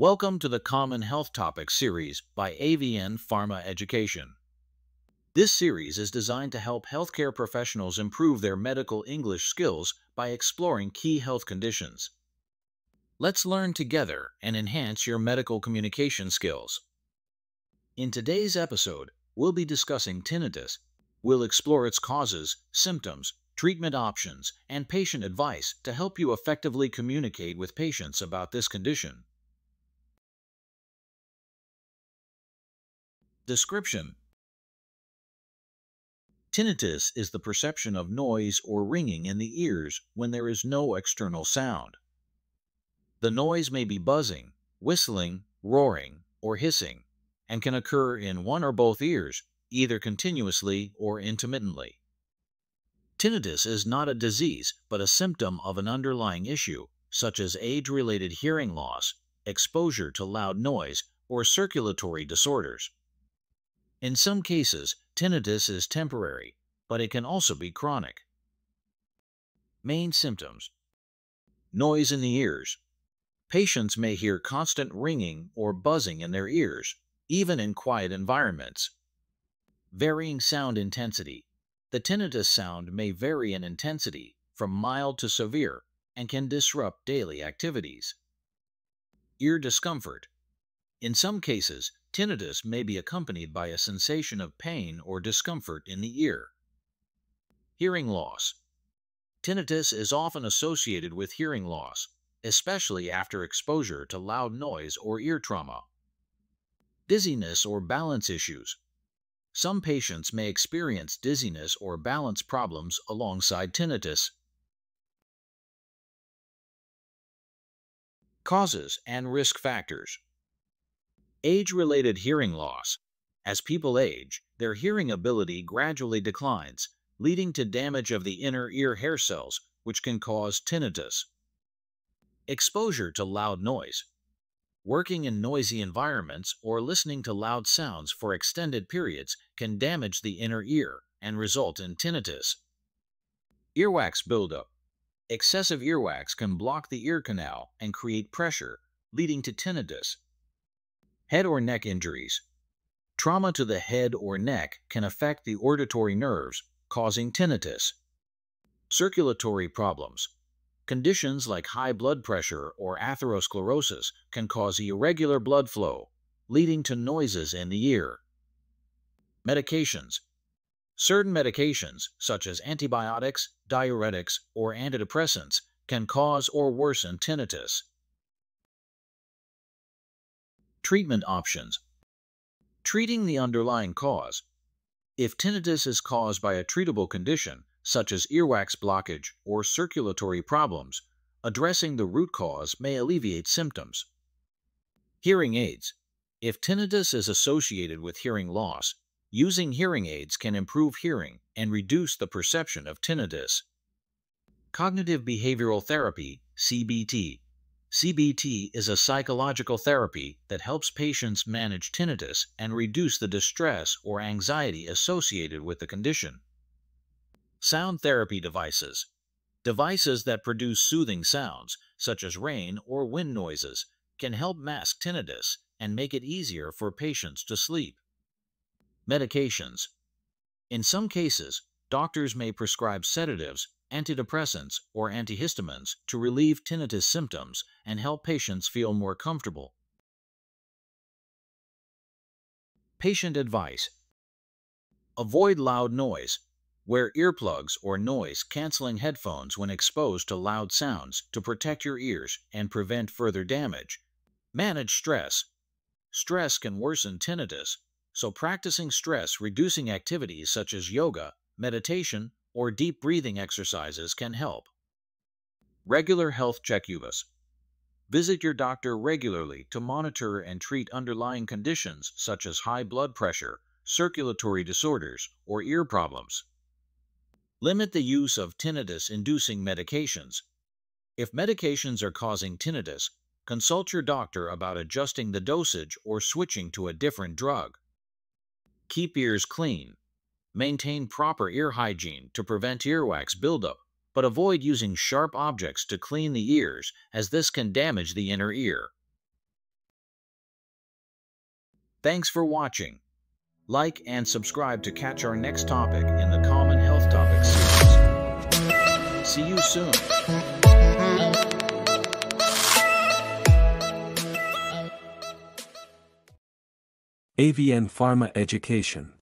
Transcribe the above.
Welcome to the Common Health Topics series by AVN Pharma Education. This series is designed to help healthcare professionals improve their medical English skills by exploring key health conditions. Let's learn together and enhance your medical communication skills. In today's episode, we'll be discussing tinnitus. We'll explore its causes, symptoms, treatment options, and patient advice to help you effectively communicate with patients about this condition. Description Tinnitus is the perception of noise or ringing in the ears when there is no external sound. The noise may be buzzing, whistling, roaring, or hissing, and can occur in one or both ears, either continuously or intermittently. Tinnitus is not a disease, but a symptom of an underlying issue, such as age-related hearing loss, exposure to loud noise, or circulatory disorders. In some cases, tinnitus is temporary, but it can also be chronic. Main symptoms Noise in the ears. Patients may hear constant ringing or buzzing in their ears, even in quiet environments. Varying sound intensity. The tinnitus sound may vary in intensity from mild to severe and can disrupt daily activities. Ear discomfort. In some cases, tinnitus may be accompanied by a sensation of pain or discomfort in the ear. Hearing loss. Tinnitus is often associated with hearing loss, especially after exposure to loud noise or ear trauma. Dizziness or balance issues. Some patients may experience dizziness or balance problems alongside tinnitus. Causes and risk factors. Age-related hearing loss. As people age, their hearing ability gradually declines, leading to damage of the inner ear hair cells, which can cause tinnitus. Exposure to loud noise. Working in noisy environments or listening to loud sounds for extended periods can damage the inner ear and result in tinnitus. Earwax buildup. Excessive earwax can block the ear canal and create pressure, leading to tinnitus. Head or neck injuries. Trauma to the head or neck can affect the auditory nerves, causing tinnitus. Circulatory problems. Conditions like high blood pressure or atherosclerosis can cause irregular blood flow, leading to noises in the ear. Medications. Certain medications, such as antibiotics, diuretics, or antidepressants, can cause or worsen tinnitus. Treatment options. Treating the underlying cause. If tinnitus is caused by a treatable condition, such as earwax blockage or circulatory problems, addressing the root cause may alleviate symptoms. Hearing aids. If tinnitus is associated with hearing loss, using hearing aids can improve hearing and reduce the perception of tinnitus. Cognitive Behavioral Therapy, CBT. CBT is a psychological therapy that helps patients manage tinnitus and reduce the distress or anxiety associated with the condition. Sound therapy devices. Devices that produce soothing sounds, such as rain or wind noises, can help mask tinnitus and make it easier for patients to sleep. Medications. In some cases, doctors may prescribe sedatives, antidepressants, or antihistamines to relieve tinnitus symptoms and help patients feel more comfortable. Patient advice. Avoid loud noise, Wear earplugs or noise-canceling headphones when exposed to loud sounds to protect your ears and prevent further damage. Manage stress. Stress can worsen tinnitus, so practicing stress-reducing activities such as yoga, meditation, or deep breathing exercises can help. Regular health check-ups. Visit your doctor regularly to monitor and treat underlying conditions such as high blood pressure, circulatory disorders, or ear problems. Limit the use of tinnitus-inducing medications. If medications are causing tinnitus, consult your doctor about adjusting the dosage or switching to a different drug. Keep ears clean. Maintain proper ear hygiene to prevent earwax buildup, but avoid using sharp objects to clean the ears as this can damage the inner ear. Thanks for watching. Like and subscribe to catch our next topic in the Common Health Topics series. See you soon. AVN Pharma Education